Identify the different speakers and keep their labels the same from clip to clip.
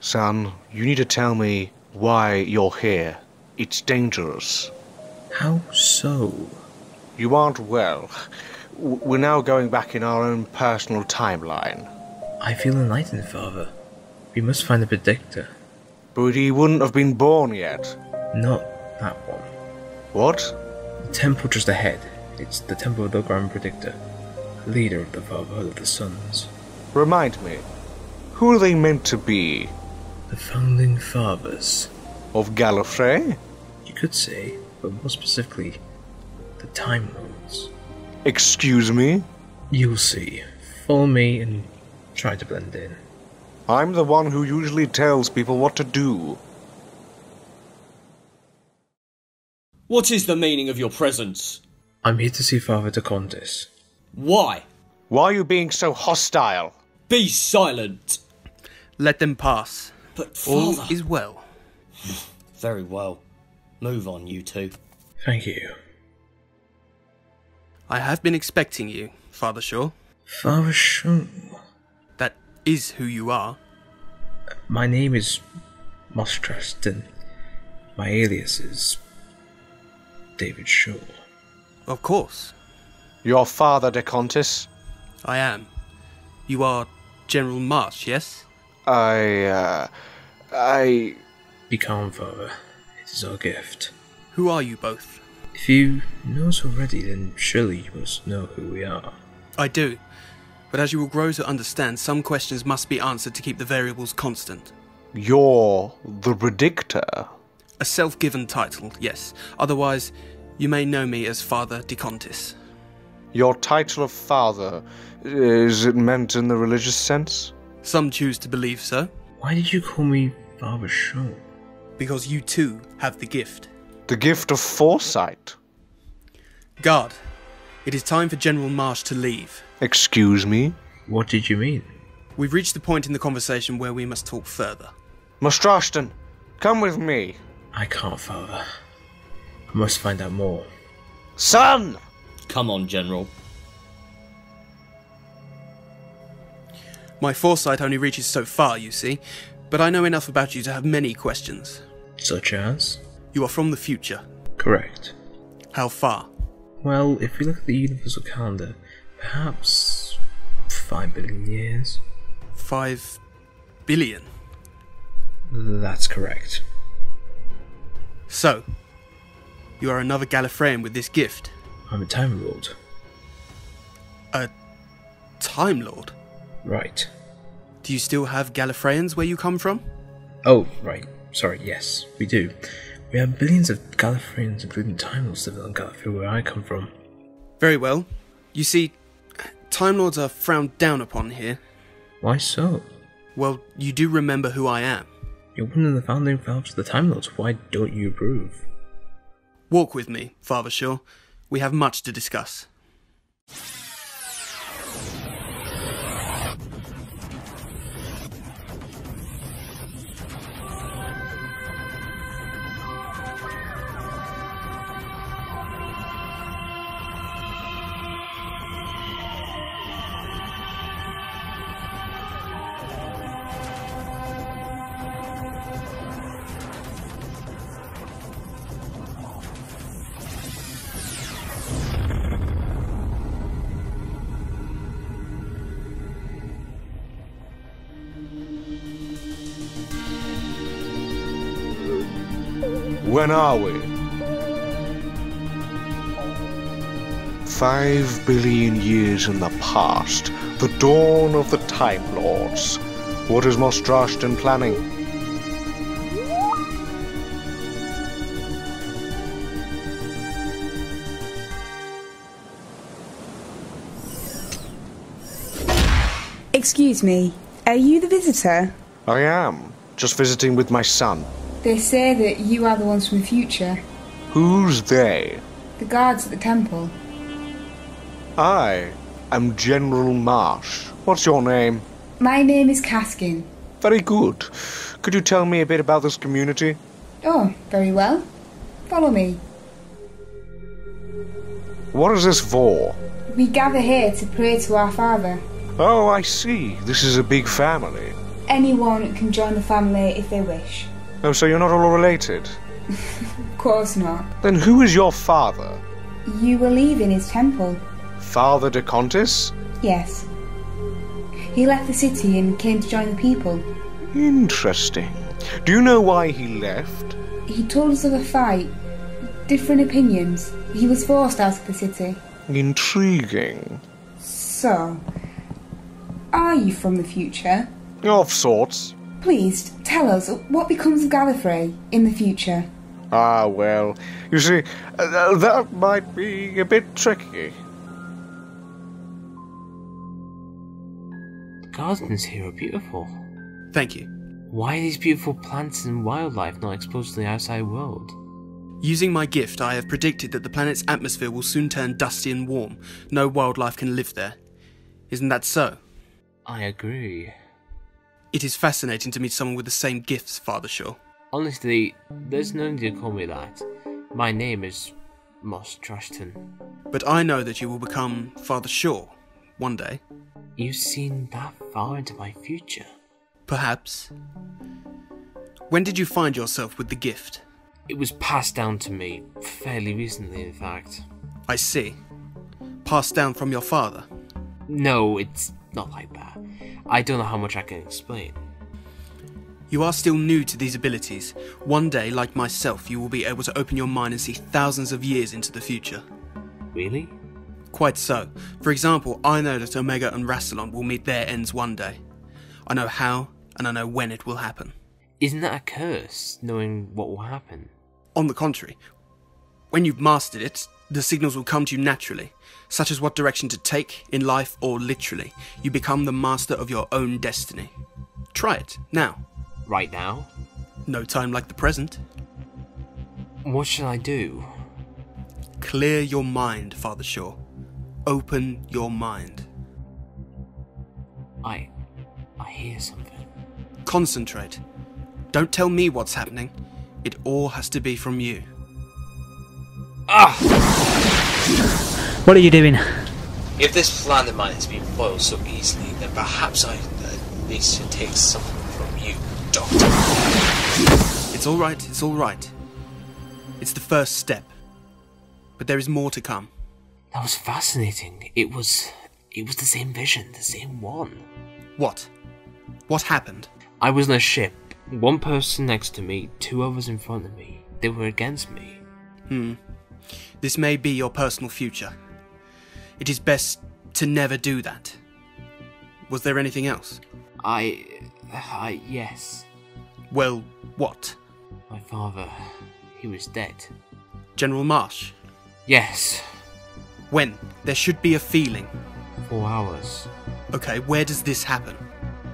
Speaker 1: Son, you need to tell me why you're here. It's dangerous.
Speaker 2: How so?
Speaker 1: You aren't well. We're now going back in our own personal timeline.
Speaker 2: I feel enlightened, Father. We must find the predictor.
Speaker 1: But he wouldn't have been born yet.
Speaker 2: Not that one.
Speaker 1: What?
Speaker 2: The temple just ahead. It's the temple of the Grand Predictor, leader of the Fatherhood of the Sons.
Speaker 1: Remind me. Who are they meant to be?
Speaker 2: The founding fathers.
Speaker 1: Of Gallifrey?
Speaker 2: You could say, but more specifically, the Time Lords.
Speaker 1: Excuse me?
Speaker 2: You'll see. Follow me and try to blend in.
Speaker 1: I'm the one who usually tells people what to do.
Speaker 3: What is the meaning of your presence?
Speaker 2: I'm here to see Father de Dekontis.
Speaker 3: Why?
Speaker 1: Why are you being so hostile?
Speaker 3: Be silent!
Speaker 4: Let them pass.
Speaker 3: But
Speaker 4: All is well.
Speaker 3: Very well. Move on, you two.
Speaker 2: Thank you.
Speaker 4: I have been expecting you, Father Shore.
Speaker 2: Father Shore.
Speaker 4: That is who you are.
Speaker 2: My name is Mostrust, and my alias is David Shore.
Speaker 4: Of course,
Speaker 1: Your father, Dekontis?
Speaker 4: I am. You are General Marsh, yes?
Speaker 1: I, uh. I.
Speaker 2: Be calm, Father. It is our gift.
Speaker 4: Who are you both?
Speaker 2: If you know us already, then surely you must know who we are.
Speaker 4: I do. But as you will grow to understand, some questions must be answered to keep the variables constant.
Speaker 1: You're the predictor.
Speaker 4: A self given title, yes. Otherwise, you may know me as Father Dekontis.
Speaker 1: Your title of father, is it meant in the religious sense?
Speaker 4: Some choose to believe so,
Speaker 2: Why did you call me Father Shore?
Speaker 4: because you too have the gift.
Speaker 1: The gift of foresight.
Speaker 4: Guard, it is time for General Marsh to leave.
Speaker 1: Excuse me?
Speaker 2: What did you mean?
Speaker 4: We've reached the point in the conversation where we must talk further.
Speaker 1: Mostrashton, come with me.
Speaker 2: I can't, Father. I must find out more.
Speaker 1: Son!
Speaker 3: Come on, General.
Speaker 4: My foresight only reaches so far, you see, but I know enough about you to have many questions.
Speaker 2: Such as?
Speaker 4: You are from the future.
Speaker 2: Correct.
Speaker 4: How far?
Speaker 2: Well, if we look at the universal calendar, perhaps five billion years.
Speaker 4: Five billion.
Speaker 2: That's correct.
Speaker 4: So, you are another Gallifreyan with this gift.
Speaker 2: I'm a Time Lord.
Speaker 4: A Time Lord.
Speaker 2: Right.
Speaker 4: Do you still have Gallifreyans where you come from?
Speaker 2: Oh, right. Sorry, yes, we do. We have billions of Gallifreyans, including Time Lords, live on Gallifrey, where I come from.
Speaker 4: Very well. You see, Time Lords are frowned down upon here.
Speaker 2: Why so?
Speaker 4: Well, you do remember who I am.
Speaker 2: You're one of the founding fathers of the Time Lords. Why don't you approve?
Speaker 4: Walk with me, Father Shore. We have much to discuss.
Speaker 1: When are we? Five billion years in the past, the dawn of the Time Lords. What is Mostrashton planning?
Speaker 5: Excuse me, are you the visitor?
Speaker 1: I am. Just visiting with my son.
Speaker 5: They say that you are the ones from the future,
Speaker 1: Who's they?
Speaker 5: the guards at the temple.
Speaker 1: I am General Marsh. What's your name?
Speaker 5: My name is Casken.
Speaker 1: Very good. Could you tell me a bit about this community?
Speaker 5: Oh, very well. Follow me.
Speaker 1: What is this for?
Speaker 5: We gather here to pray to our Father.
Speaker 1: Oh, I see. This is a big family.
Speaker 5: anyone can join the family if they wish.
Speaker 1: Oh, so you're not all related?
Speaker 5: Of course not.
Speaker 1: Then who is your father?
Speaker 5: You were in his temple.
Speaker 1: Father Dekontis?
Speaker 5: Yes. He left the city and came to join the people.
Speaker 1: Interesting. Do you know why he left?
Speaker 5: He told us of a fight. Different opinions. He was forced out of the city.
Speaker 1: Intriguing.
Speaker 5: So, are you from the future?
Speaker 1: Of sorts.
Speaker 5: Please tell us what becomes of Gallifrey in the future.
Speaker 1: Ah, well, you see, uh, that might be a bit tricky.
Speaker 2: The gardens here are beautiful.
Speaker 4: Thank you.
Speaker 2: Why are these beautiful plants and wildlife not exposed to the outside world?
Speaker 4: Using my gift, I have predicted that the planet's atmosphere will soon turn dusty and warm. No wildlife can live there. Isn't that so?
Speaker 2: I agree.
Speaker 4: It is fascinating to meet someone with the same gifts, Father Shore.
Speaker 2: Honestly, there's no need to call me that. My name is Moss Trushton.
Speaker 4: But I know that you will become Father Shore one day.
Speaker 2: You've seen that far into my future.
Speaker 4: Perhaps. When did you find yourself with the gift?
Speaker 2: It was passed down to me fairly recently, in fact.
Speaker 4: I see. Passed down from your father.
Speaker 2: No, it's not like that. I don't know how much I can explain.
Speaker 4: You are still new to these abilities. One day, like myself, you will be able to open your mind and see thousands of years into the future.
Speaker 2: Really?
Speaker 4: Quite so. For example, I know that Omega and Rassilon will meet their ends one day. I know how, and I know when it will happen.
Speaker 2: Isn't that a curse, knowing what will happen?
Speaker 4: On the contrary, when you've mastered it, the signals will come to you naturally, such as what direction to take in life or literally. You become the master of your own destiny. Try it now.
Speaker 2: Right now?
Speaker 4: No time like the present.
Speaker 2: What should I do?
Speaker 4: Clear your mind, Father Shore. Open your mind.
Speaker 2: I. I hear something.
Speaker 4: Concentrate. Don't tell me what's happening. It all has to be from you. Ah!
Speaker 6: What are you doing?
Speaker 7: If this plan of mine has been foiled so easily, then perhaps I at least should take something from you, Doctor.
Speaker 4: It's all right, it's all right. It's the first step. But there is more to come.
Speaker 2: That was fascinating. It was. It was the same vision, the same one.
Speaker 4: What? What happened?
Speaker 2: I was in a ship. One person next to me, two others in front of me. They were against me.
Speaker 4: Hmm. This may be your personal future. It is best to never do that. Was there anything else?
Speaker 2: I. Uh, I. Yes.
Speaker 4: Well, what?
Speaker 2: My father. He was dead.
Speaker 4: General Marsh?
Speaker 2: Yes.
Speaker 4: When? There should be a feeling.
Speaker 2: Four hours.
Speaker 4: Okay, where does this happen?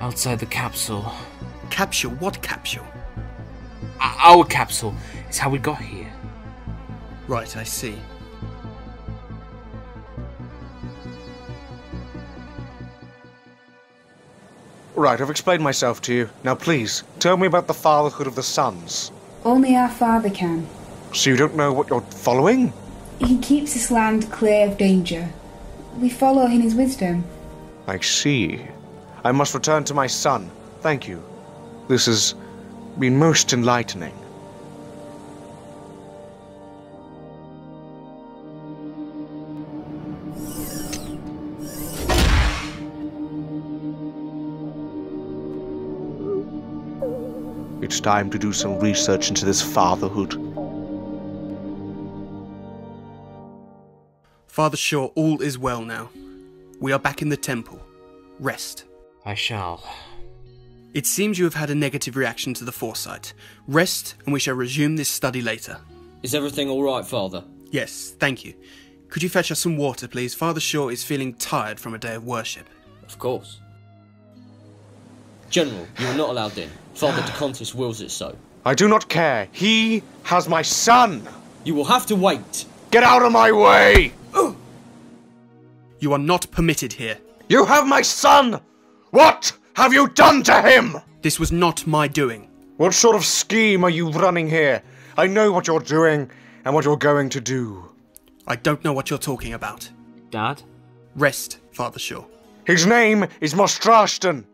Speaker 2: Outside the capsule.
Speaker 4: Capsule? What capsule?
Speaker 2: Our capsule. It's how we got here.
Speaker 4: Right, I see.
Speaker 1: Right, I've explained myself to you. Now please, tell me about the fatherhood of the sons.
Speaker 5: Only our father can.
Speaker 1: So you don't know what you're following?
Speaker 5: He keeps this land clear of danger. We follow in his wisdom.
Speaker 1: I see. I must return to my son. Thank you. This has been most enlightening. It's time to do some research into this fatherhood.
Speaker 4: Father Shore, all is well now. We are back in the temple. Rest.
Speaker 2: I shall.
Speaker 4: It seems you have had a negative reaction to the foresight. Rest, and we shall resume this study later.
Speaker 3: Is everything alright, Father?
Speaker 4: Yes, thank you. Could you fetch us some water, please? Father Shore is feeling tired from a day of worship.
Speaker 3: Of course. General, you are not allowed in. Father Dekontis wills it so.
Speaker 1: I do not care. He has my son!
Speaker 3: You will have to wait.
Speaker 1: Get out of my way!
Speaker 4: You are not permitted here.
Speaker 1: You have my son! What have you done to him?
Speaker 4: This was not my doing.
Speaker 1: What sort of scheme are you running here? I know what you're doing and what you're going to do.
Speaker 4: I don't know what you're talking about.
Speaker 2: Dad?
Speaker 4: Rest, Father Shore.
Speaker 1: His name is Mostrashton.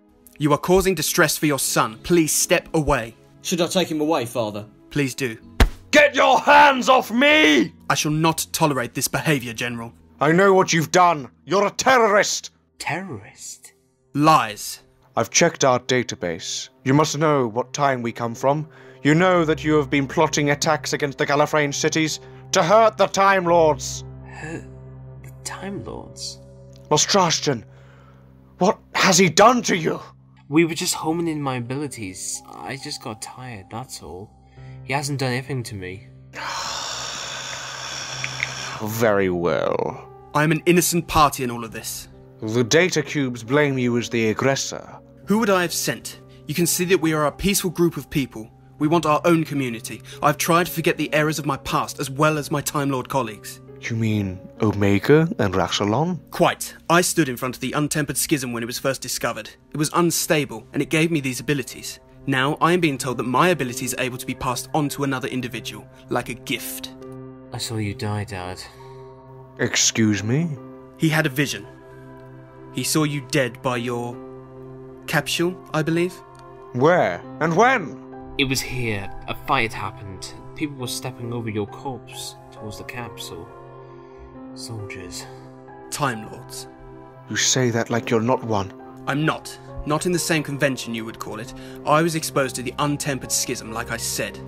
Speaker 4: You are causing distress for your son. Please step away.
Speaker 3: Should I take him away, Father?
Speaker 4: Please do.
Speaker 1: Get your hands off me!
Speaker 4: I shall not tolerate this behavior, General.
Speaker 1: I know what you've done. You're a terrorist.
Speaker 2: Terrorist?
Speaker 4: Lies.
Speaker 1: I've checked our database. You must know what time we come from. You know that you have been plotting attacks against the Gallifreyan cities to hurt the Time Lords.
Speaker 2: Hurt the Time Lords?
Speaker 1: Mostrashton, what has he done to you?
Speaker 2: We were just homing in my abilities. I just got tired, that's all. He hasn't done anything to me.
Speaker 1: Very well.
Speaker 4: I am an innocent party in all of this.
Speaker 1: The data cubes blame you as the aggressor.
Speaker 4: Who would I have sent? You can see that we are a peaceful group of people. We want our own community. I've tried to forget the errors of my past as well as my Time Lord colleagues.
Speaker 1: You mean Omega and Rassilon?
Speaker 4: Quite. I stood in front of the untempered schism when it was first discovered. It was unstable, and it gave me these abilities. Now I am being told that my abilities are able to be passed on to another individual, like a gift.
Speaker 2: I saw you die, Dad.
Speaker 1: Excuse me?
Speaker 4: He had a vision. He saw you dead by your capsule, I believe.
Speaker 1: Where and when?
Speaker 2: It was here. A fight happened. People were stepping over your corpse towards the capsule. Soldiers.
Speaker 4: Time Lords.
Speaker 1: You say that like you're not one.
Speaker 4: I'm not. Not in the same convention you would call it. I was exposed to the untempered schism, like I said,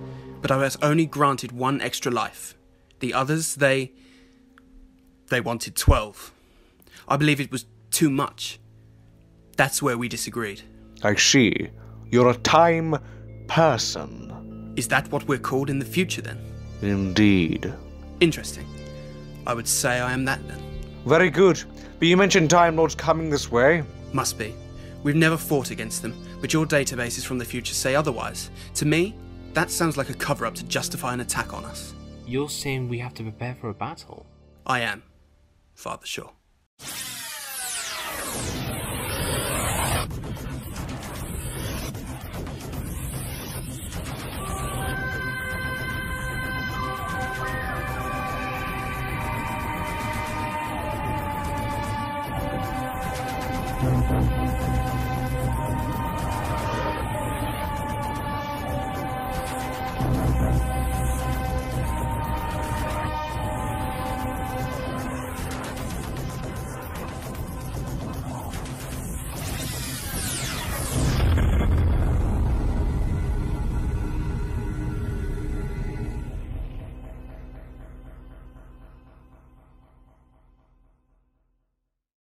Speaker 4: but I was only granted one extra life. The others, they. they wanted 12. I believe it was too much. That's where we disagreed.
Speaker 1: I see. You're a time person.
Speaker 4: Is that what we're called in the future then?
Speaker 1: Indeed.
Speaker 4: Interesting. I would say I am that then.
Speaker 1: Very good. But you mentioned Time Lords coming this way.
Speaker 4: Must be. We've never fought against them, but your databases from the future say otherwise. To me, that sounds like a cover up to justify an attack on us.
Speaker 2: You're saying we have to prepare for a battle?
Speaker 4: I am, Father
Speaker 8: Shore.